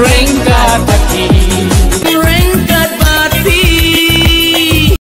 Ring